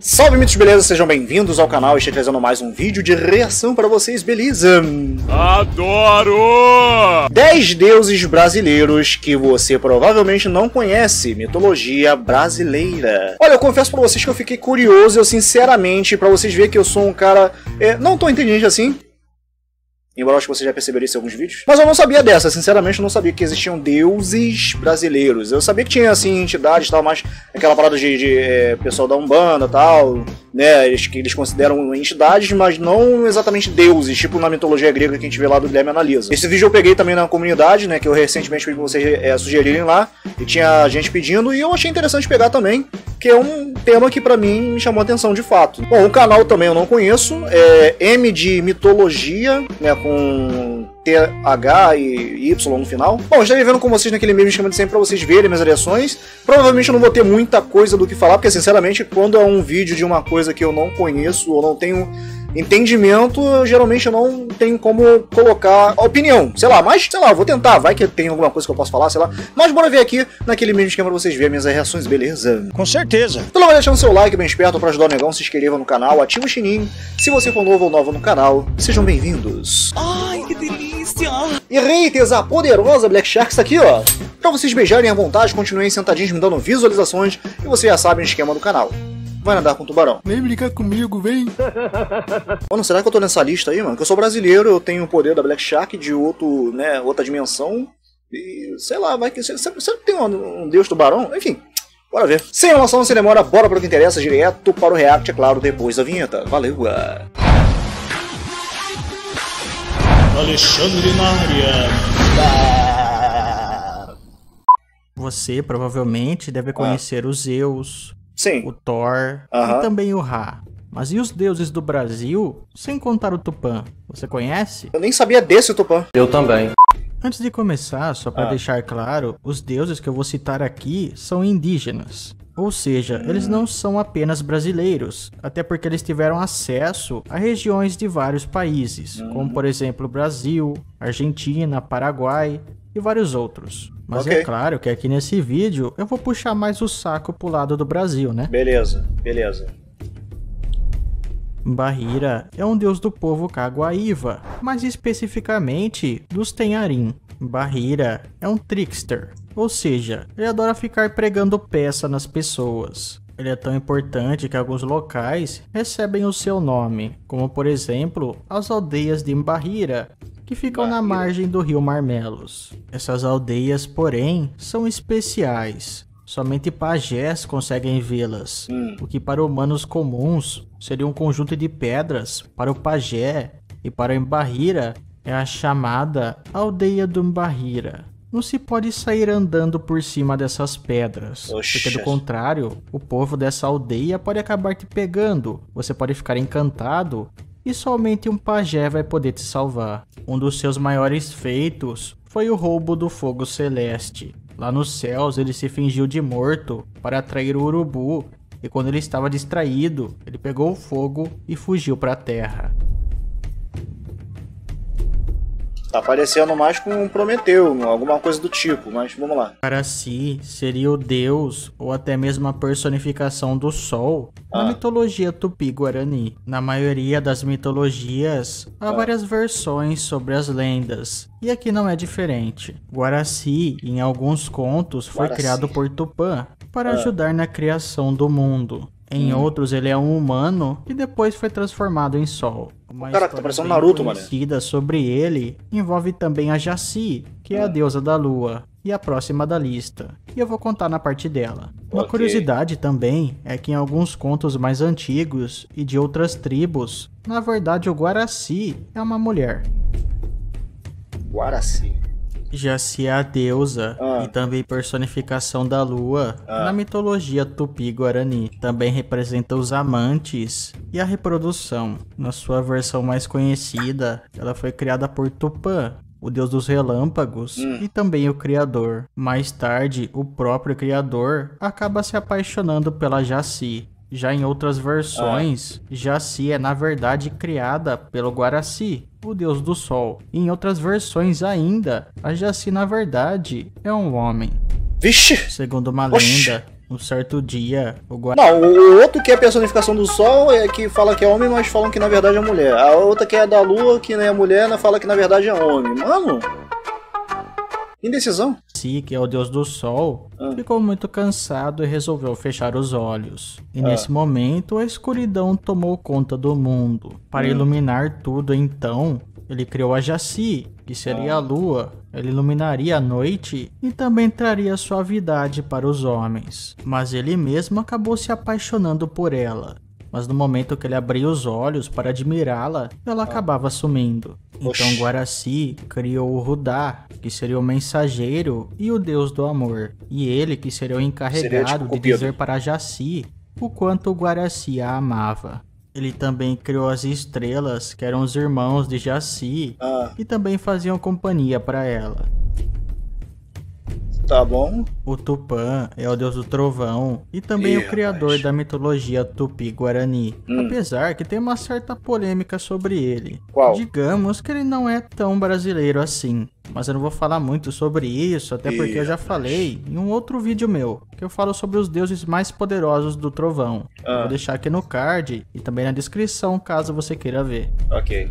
Salve mitos, beleza? Sejam bem-vindos ao canal. Estou trazendo mais um vídeo de reação para vocês, beleza? Adoro! 10 deuses brasileiros que você provavelmente não conhece, mitologia brasileira. Olha, eu confesso para vocês que eu fiquei curioso, eu sinceramente, para vocês verem que eu sou um cara é, não tão inteligente assim, Embora eu acho que você já perceberam isso em alguns vídeos. Mas eu não sabia dessa, sinceramente, eu não sabia que existiam deuses brasileiros. Eu sabia que tinha, assim, entidades e tal, mas aquela parada de, de é, pessoal da Umbanda e tal, né? Eles, que eles consideram entidades, mas não exatamente deuses, tipo na mitologia grega que a gente vê lá do Guilherme Analisa. Esse vídeo eu peguei também na comunidade, né? Que eu recentemente pedi pra vocês é, sugerirem lá, e tinha gente pedindo, e eu achei interessante pegar também, que é um tema que para mim me chamou a atenção de fato. Bom, o canal também eu não conheço, é M de mitologia, né? Com com TH e Y no final. Bom, estarei vendo com vocês naquele mesmo esquema de sempre pra vocês verem minhas reações. Provavelmente eu não vou ter muita coisa do que falar, porque sinceramente, quando é um vídeo de uma coisa que eu não conheço ou não tenho entendimento, eu geralmente não tenho como colocar opinião. Sei lá, mas sei lá, vou tentar, vai que tem alguma coisa que eu posso falar, sei lá. Mas bora ver aqui naquele mesmo esquema pra vocês verem minhas reações, beleza? Com certeza. Então vai deixando seu like bem esperto pra ajudar o negão, se inscreva no canal, ativa o sininho. Se você for novo ou nova no canal, sejam bem-vindos. Ai, que delícia! E haters, a poderosa Black Shark está aqui, ó. Pra vocês beijarem à vontade, continuem sentadinhos me dando visualizações e vocês já sabem o esquema do canal vai nadar com tubarão. Vem brincar comigo, vem. Mano, será que eu tô nessa lista aí, mano? Que eu sou brasileiro, eu tenho o poder da Black Shark de outro, né, outra dimensão. E sei lá, vai que. Será que tem um, um deus tubarão? Enfim. Bora ver. Sem enrolação, sem demora, bora para o que interessa, direto para o react, é claro, depois da vinheta. Valeu! Alexandre Nária. Você provavelmente deve conhecer ah. os Zeus, Sim. o Thor e também o Ra. Mas e os deuses do Brasil, sem contar o Tupã? Você conhece? Eu nem sabia desse Tupã. Eu também. Antes de começar, só para ah. deixar claro, os deuses que eu vou citar aqui são indígenas. Ou seja, hum. eles não são apenas brasileiros, até porque eles tiveram acesso a regiões de vários países, hum. como por exemplo Brasil, Argentina, Paraguai e vários outros. Mas é okay. é claro que aqui nesse vídeo eu vou puxar mais o saco pro lado do Brasil, né? Beleza, beleza. Bahira é um deus do povo Caguaíva, mais especificamente dos Tenharim. Bahira é um trickster, ou seja, ele adora ficar pregando peça nas pessoas. Ele é tão importante que alguns locais recebem o seu nome, como por exemplo as aldeias de Mbahira, que ficam na margem do rio Marmelos. Essas aldeias, porém, são especiais. Somente pajés conseguem vê-las, hum. o que para humanos comuns seria um conjunto de pedras, para o pajé e para o Embarrira é a chamada Aldeia do Embarrira. Não se pode sair andando por cima dessas pedras, Oxa. porque do contrário, o povo dessa aldeia pode acabar te pegando. Você pode ficar encantado e somente um pajé vai poder te salvar. Um dos seus maiores feitos foi o roubo do fogo celeste. Lá nos céus ele se fingiu de morto para atrair o urubu, e quando ele estava distraído, ele pegou o fogo e fugiu para a terra. Tá parecendo mais com um Prometeu, alguma coisa do tipo, mas vamos lá. Para si, seria o deus ou até mesmo a personificação do sol na ah. mitologia tupi-guarani. Na maioria das mitologias, há ah. várias versões sobre as lendas, e aqui não é diferente. Guaraci, em alguns contos, foi Guaraci. criado por Tupã para ah. ajudar na criação do mundo. Em hum. outros, ele é um humano que depois foi transformado em sol. Uma Cara, tá parecendo Naruto, mano. conhecida sobre ele envolve também a Jaci, que é a deusa da lua, e a próxima da lista, e eu vou contar na parte dela. Uma okay. curiosidade também é que em alguns contos mais antigos e de outras tribos, na verdade o Guaraci é uma mulher. Guaraci. Jaci é a deusa ah. e também personificação da lua ah. na mitologia tupi-guarani. Também representa os amantes e a reprodução. Na sua versão mais conhecida, ela foi criada por Tupã, o deus dos relâmpagos hum. e também o criador. Mais tarde, o próprio criador acaba se apaixonando pela Jaci. Já em outras versões, ah. Jaci é na verdade criada pelo Guaraci, o deus do sol. E em outras versões ainda, a Jaci na verdade é um homem. Vixe! Segundo uma Oxi. lenda, Um certo dia, o Guarani. Não, o outro que é a personificação do sol é que fala que é homem, mas falam que na verdade é mulher. A outra que é da lua, que não é mulher, fala que na verdade é homem. Mano. Indecisão. Si, que é o deus do sol, Ah. ficou muito cansado e resolveu fechar os olhos. E Ah. nesse momento, a escuridão tomou conta do mundo. Para Hum. iluminar tudo, então, ele criou a Jaci, que seria a lua. Ele iluminaria a noite e também traria suavidade para os homens. Mas ele mesmo acabou se apaixonando por ela. Mas no momento que ele abria os olhos para admirá-la, ela acabava sumindo. Então. Guaraci criou o Rudá, que seria o mensageiro e o deus do amor. E ele que seria o encarregado Seria tipo de dizer para Jaci o quanto o Guaraci a amava. Ele também criou as estrelas, que eram os irmãos de Jaci, Ah, e também faziam companhia para ela. Tá bom. O Tupã é o deus do trovão e também o criador da mitologia tupi-guarani. Hum. Apesar que tem uma certa polêmica sobre ele. Qual? Digamos que ele não é tão brasileiro assim. Mas eu não vou falar muito sobre isso, até porque eu já falei em um outro vídeo meu, que eu falo sobre os deuses mais poderosos do trovão. Ah. vou deixar aqui no card e também na descrição, caso você queira ver. Ok.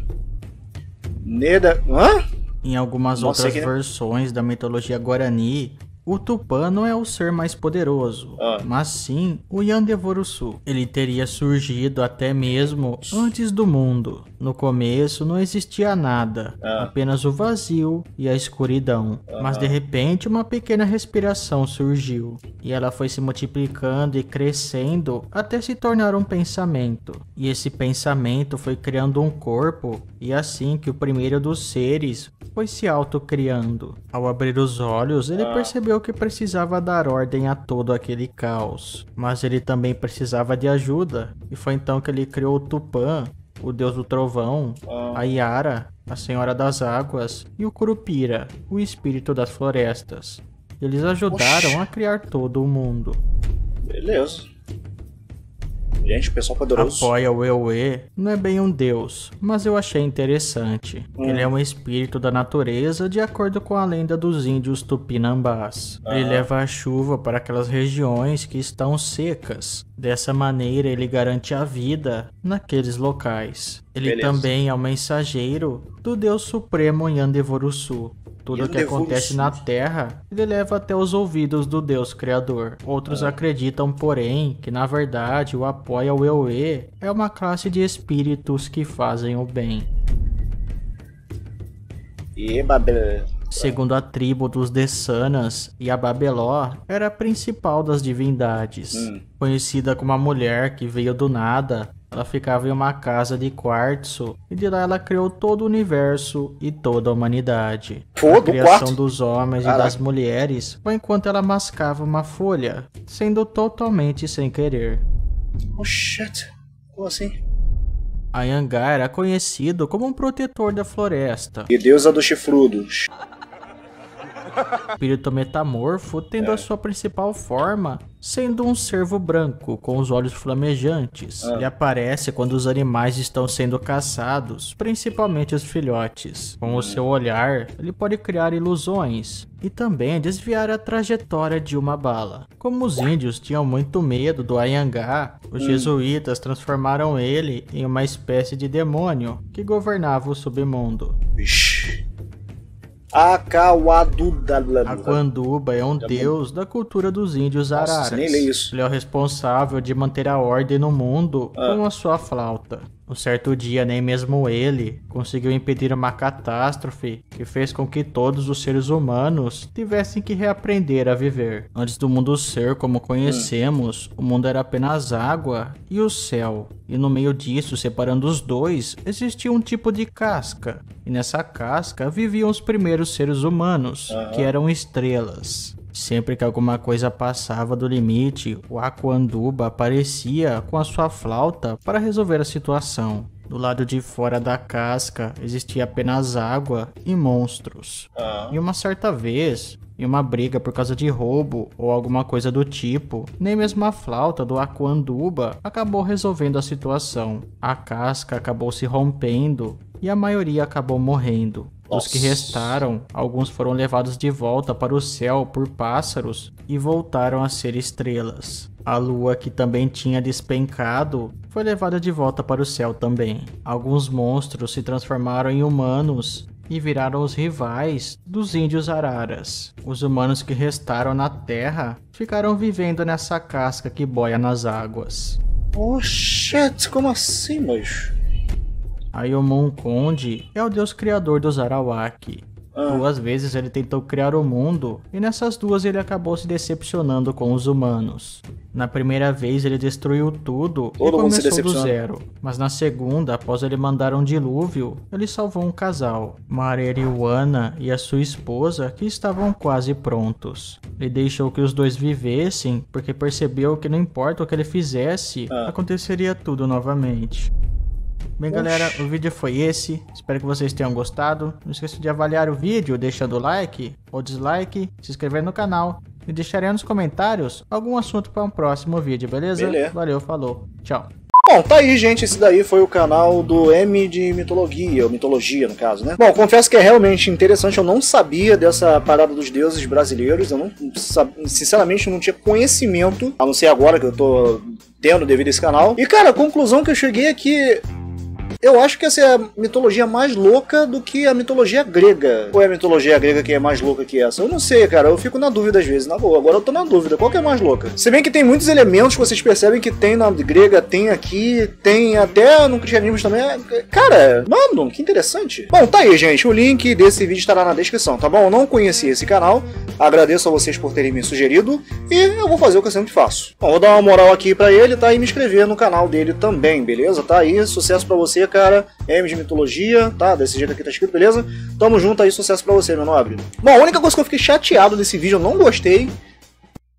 Neda. Hã? Em algumas Nossa, outras que- versões da mitologia guarani, o Tupã não é o ser mais poderoso, Ah. mas sim o Yandevorusu. Ele teria surgido até mesmo antes do mundo. No começo não existia nada, Ah. apenas o vazio e a escuridão. Mas de repente uma pequena respiração surgiu, e ela foi se multiplicando e crescendo até se tornar um pensamento. E esse pensamento foi criando um corpo, e assim que o primeiro dos seres foi se autocriando. Ao abrir os olhos, ele Ah. percebeu que precisava dar ordem a todo aquele caos, mas ele também precisava de ajuda, e foi então que ele criou o Tupã, o deus do trovão, a Yara, a senhora das águas, e o Curupira, o espírito das florestas. Eles ajudaram Oxi. a criar todo o mundo. Beleza. Gente, pessoal poderoso. Apoia o Ewe não é bem um deus, mas eu achei interessante. Hum. Ele é um espírito da natureza de acordo com a lenda dos índios tupinambás. Ele Ah. leva a chuva para aquelas regiões que estão secas. Dessa maneira, ele garante a vida naqueles locais. Ele Beleza. também é o mensageiro do deus supremo Yandevorusu. Tudo o que acontece na Terra, ele leva até os ouvidos do Deus Criador. Outros Ah. acreditam, porém, que na verdade o apoia o Ewe é uma classe de espíritos que fazem o bem. E babel. Segundo a tribo dos Dessanas, Yababeló era a principal das divindades. Hum. Conhecida como a mulher que veio do nada, ela ficava em uma casa de quartzo e de lá ela criou todo o universo e toda a humanidade. Pô, a criação quarto? dos homens Caraca. e das mulheres foi enquanto ela mascava uma folha, sendo totalmente sem querer. Oh shit. Como assim? A Yangá era conhecido como um protetor da floresta. E deusa dos chifrudos. Espírito metamorfo tendo É. a sua principal forma sendo um cervo branco com os olhos flamejantes. Ah. Ele aparece quando os animais estão sendo caçados, principalmente os filhotes. Com o seu olhar, ele pode criar ilusões e também desviar a trajetória de uma bala. Como os índios tinham muito medo do Ayangá, os jesuítas transformaram ele em uma espécie de demônio que governava o submundo. Vixe. Aquanduba é um deus da cultura dos índios Nossa, araras. Ele é o responsável de manter a ordem no mundo Ah. com a sua flauta. Um certo dia, nem mesmo ele conseguiu impedir uma catástrofe que fez com que todos os seres humanos tivessem que reaprender a viver. Antes do mundo ser como conhecemos, o mundo era apenas água e o céu. E no meio disso, separando os dois, existia um tipo de casca. E nessa casca viviam os primeiros seres humanos, que eram estrelas. Sempre que alguma coisa passava do limite, o Aquanduba aparecia com a sua flauta para resolver a situação. Do lado de fora da casca existia apenas água e monstros. Ah. E uma certa vez, em uma briga por causa de roubo ou alguma coisa do tipo, nem mesmo a flauta do Aquanduba acabou resolvendo a situação. A casca acabou se rompendo e a maioria acabou morrendo. Dos que restaram, alguns foram levados de volta para o céu por pássaros e voltaram a ser estrelas. A lua, que também tinha despencado, foi levada de volta para o céu também. Alguns monstros se transformaram em humanos e viraram os rivais dos índios araras. Os humanos que restaram na terra ficaram vivendo nessa casca que boia nas águas. Oh, shit, como assim, mas... Ayomon Conde é o deus criador dos Arawak. Ah. Duas vezes ele tentou criar o mundo, e nessas duas ele acabou se decepcionando com os humanos. Na primeira vez ele destruiu tudo Todo e começou do zero. Mas na segunda, após ele mandar um dilúvio, ele salvou um casal, Mareriwana e a sua esposa, que estavam quase prontos. Ele deixou que os dois vivessem, porque percebeu que não importa o que ele fizesse, Ah. aconteceria tudo novamente. Bem, galera, o vídeo foi esse. Espero que vocês tenham gostado. Não esqueça de avaliar o vídeo deixando like ou dislike, se inscrever no canal e deixarem nos comentários algum assunto para um próximo vídeo, beleza? Beleza. Valeu, falou. Tchau. Bom, tá aí, gente. Esse daí foi o canal do M de Mitologia, ou Mitologia, no caso, né? Bom, confesso que é realmente interessante. Eu não sabia dessa parada dos deuses brasileiros. Eu não, sinceramente, não tinha conhecimento, a não ser agora que eu tô tendo devido a esse canal. E, cara, a conclusão que eu cheguei é que eu acho que essa é a mitologia mais louca do que a mitologia grega. Ou é a mitologia grega que é mais louca que essa? Eu não sei, cara. Eu fico na dúvida às vezes. Na boa, agora eu tô na dúvida. Qual que é mais louca? Se bem que tem muitos elementos que vocês percebem que tem na grega, tem aqui, tem até no cristianismo também. Cara, mano, que interessante. Bom, tá aí, gente. O link desse vídeo estará na descrição, tá bom? Eu não conhecia esse canal. Agradeço a vocês por terem me sugerido. E eu vou fazer o que eu sempre faço. Bom, vou dar uma moral aqui pra ele, tá? E me inscrever no canal dele também, beleza? Tá aí, sucesso pra você, cara. M de mitologia, tá? Desse jeito aqui tá escrito, beleza? Tamo junto aí, sucesso pra você, meu nobre. Bom, a única coisa que eu fiquei chateado desse vídeo, eu não gostei,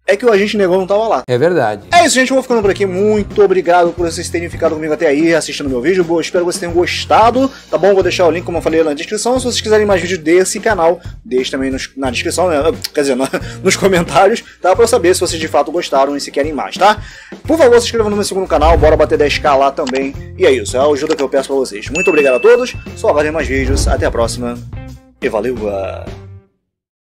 é que o agente negão não tava lá. É verdade. É isso, gente. Eu vou ficando por aqui. Muito obrigado por vocês terem ficado comigo até aí assistindo meu vídeo. Boa, espero que vocês tenham gostado. Tá bom? Vou deixar o link, como eu falei, na descrição. Se vocês quiserem mais vídeos desse canal, deixe também nos- na descrição, né? Quer dizer, na- nos comentários, tá? Pra eu saber se vocês de fato gostaram e se querem mais, tá? Por favor, se inscreva no meu segundo canal. Bora bater 10k lá também. E é isso. É a ajuda que eu peço pra vocês. Muito obrigado a todos. Só aguardem mais vídeos. Até a próxima. E valeu!